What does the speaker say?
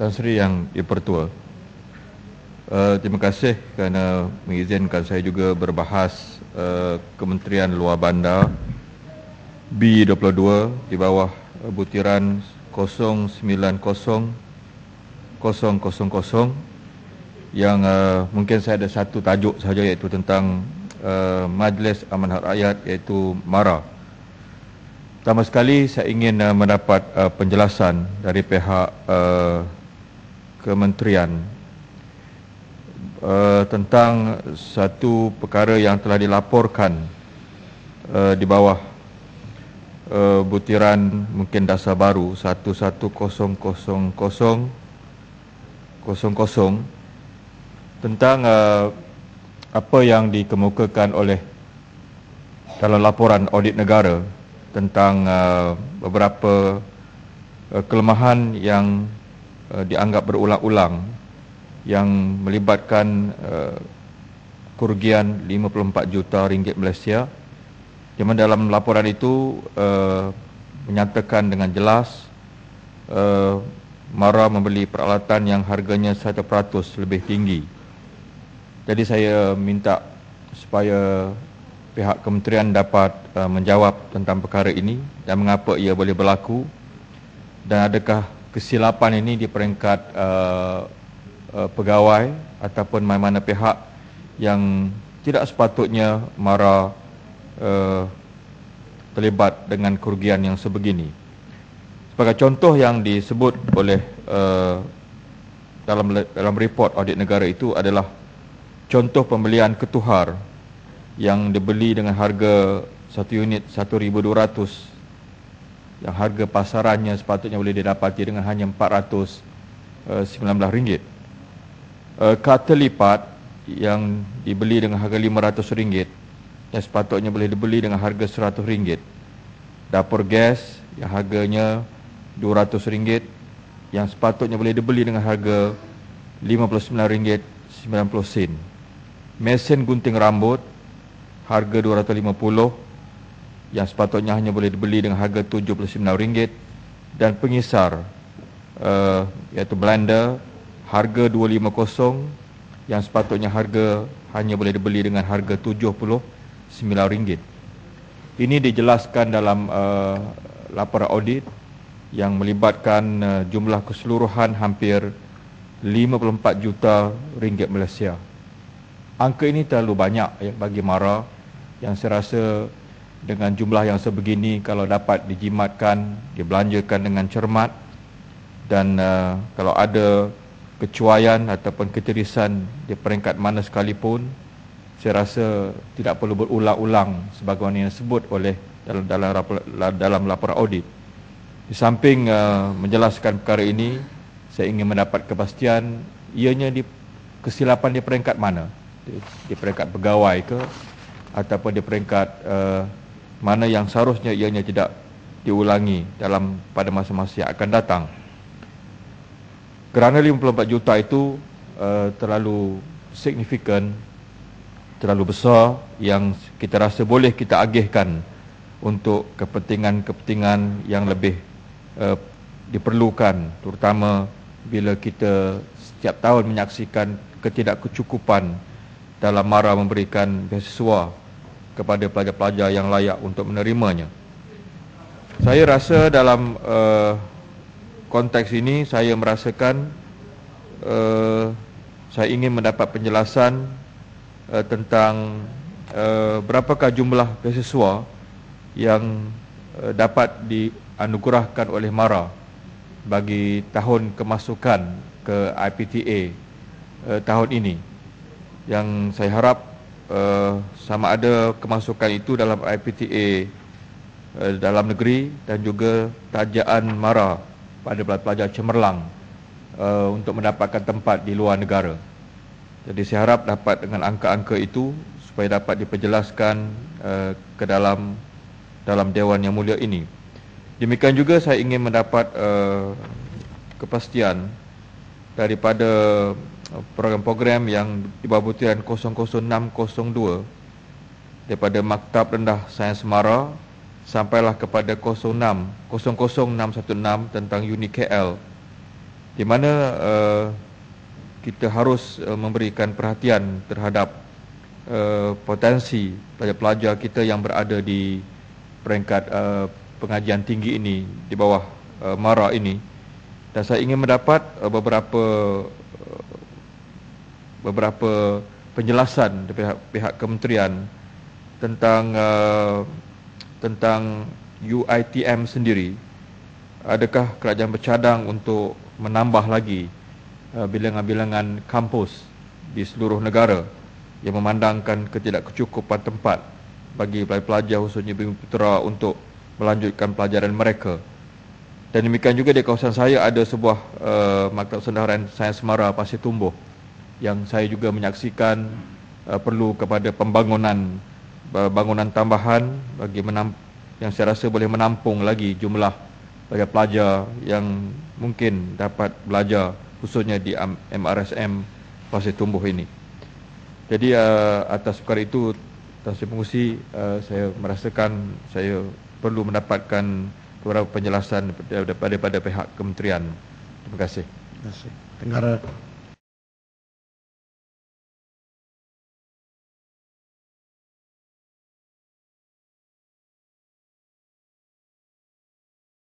Tan Sri Yang Dipertua. Uh, terima kasih kerana mengizinkan saya juga berbahas uh, Kementerian Luar Bandar B22 di bawah uh, butiran 090000 yang uh, mungkin saya ada satu tajuk sahaja iaitu tentang uh, Majlis Amanah Rakyat iaitu MARA. Pertama sekali saya ingin uh, mendapat uh, penjelasan dari pihak uh, kementerian. Uh, tentang satu perkara yang telah dilaporkan uh, di bawah uh, butiran mungkin dasar baru 110000 tentang uh, apa yang dikemukakan oleh dalam laporan audit negara tentang uh, beberapa uh, kelemahan yang uh, dianggap berulang-ulang yang melibatkan uh, kerugian 54 juta ringgit Malaysia di mana dalam laporan itu uh, menyatakan dengan jelas uh, Mara membeli peralatan yang harganya 100% lebih tinggi. Jadi saya minta supaya pihak kementerian dapat uh, menjawab tentang perkara ini dan mengapa ia boleh berlaku dan adakah kesilapan ini di peringkat uh, uh, pegawai ataupun mana-mana pihak yang tidak sepatutnya Mara uh, terlibat dengan kerugian yang sebegini. Sebagai contoh yang disebut oleh uh, dalam dalam report audit negara itu adalah contoh pembelian ketuhar yang dibeli dengan harga satu unit 1200 yang harga pasarannya sepatutnya boleh didapati dengan hanya 419 uh, ringgit. Uh, katil lipat yang dibeli dengan harga 500 ringgit yang sepatutnya boleh dibeli dengan harga 100 ringgit. Dapur gas yang harganya RM200 yang sepatutnya boleh dibeli dengan harga RM59.90. Mesin gunting rambut harga RM250 yang sepatutnya hanya boleh dibeli dengan harga RM79 dan pengisar uh, iaitu blender harga RM250 yang sepatutnya harga hanya boleh dibeli dengan harga RM79. Ini dijelaskan dalam uh, laporan audit yang melibatkan uh, jumlah keseluruhan hampir 54 juta ringgit Malaysia. Angka ini terlalu banyak ya, bagi Mara yang saya rasa dengan jumlah yang sebegini kalau dapat dijimatkan, dibelanjakan dengan cermat dan uh, kalau ada kecuaian ataupun ketirisan di peringkat mana sekalipun saya rasa tidak perlu berulang-ulang sebagaimana yang disebut oleh dalam dalam dalam laporan audit. Di samping uh, menjelaskan perkara ini, saya ingin mendapat kepastian ianya di kesilapan di peringkat mana? Di, di peringkat pegawai ke ataupun di peringkat uh, mana yang seharusnya ianya tidak diulangi dalam pada masa-masa yang akan datang. Kerana 54 juta itu uh, terlalu signifikan, terlalu besar yang kita rasa boleh kita agihkan untuk kepentingan-kepentingan yang lebih uh, diperlukan terutama bila kita setiap tahun menyaksikan ketidakkecukupan dalam mara memberikan beasiswa kepada pelajar-pelajar yang layak untuk menerimanya. Saya rasa dalam uh, konteks ini saya merasakan uh, saya ingin mendapat penjelasan uh, tentang uh, berapakah jumlah beasiswa yang uh, dapat di dianugerahkan oleh MARA bagi tahun kemasukan ke IPTA uh, tahun ini yang saya harap uh, sama ada kemasukan itu dalam IPTA eh, dalam negeri dan juga tajaan MARA pada pelajar cemerlang uh, untuk mendapatkan tempat di luar negara. Jadi saya harap dapat dengan angka-angka itu supaya dapat diperjelaskan ke dalam dalam Dewan Yang Mulia ini. Demikian juga saya ingin mendapat kepastian daripada uh, program-program yang di bawah butiran 00602 daripada Maktab Rendah Sains Semara sampailah kepada 06 00616 tentang UNIKL di mana uh, kita harus uh, memberikan perhatian terhadap uh, potensi pelajar-pelajar kita yang berada di peringkat uh, pengajian tinggi ini di bawah uh, MARA ini dan saya ingin mendapat uh, beberapa uh, beberapa penjelasan dari pihak, pihak kementerian tentang uh, tentang UITM sendiri adakah kerajaan bercadang untuk menambah lagi bilangan-bilangan kampus di seluruh negara yang memandangkan ketidakcukupan tempat bagi pelajar-pelajar khususnya Bumi Putera untuk melanjutkan pelajaran mereka. Dan demikian juga di kawasan saya ada sebuah uh, Maktab Sendaran Sains Semara Pasir Tumbuh yang saya juga menyaksikan uh, perlu kepada pembangunan uh, bangunan tambahan bagi menam, yang saya rasa boleh menampung lagi jumlah pelajar-pelajar yang mungkin dapat belajar khususnya di MRSM Pasir Tumbuh ini. Jadi uh, atas perkara itu Tuan Sri Pengusi uh, saya merasakan saya perlu mendapatkan beberapa penjelasan daripada, daripada pihak kementerian. Terima kasih. Terima kasih. Tenggara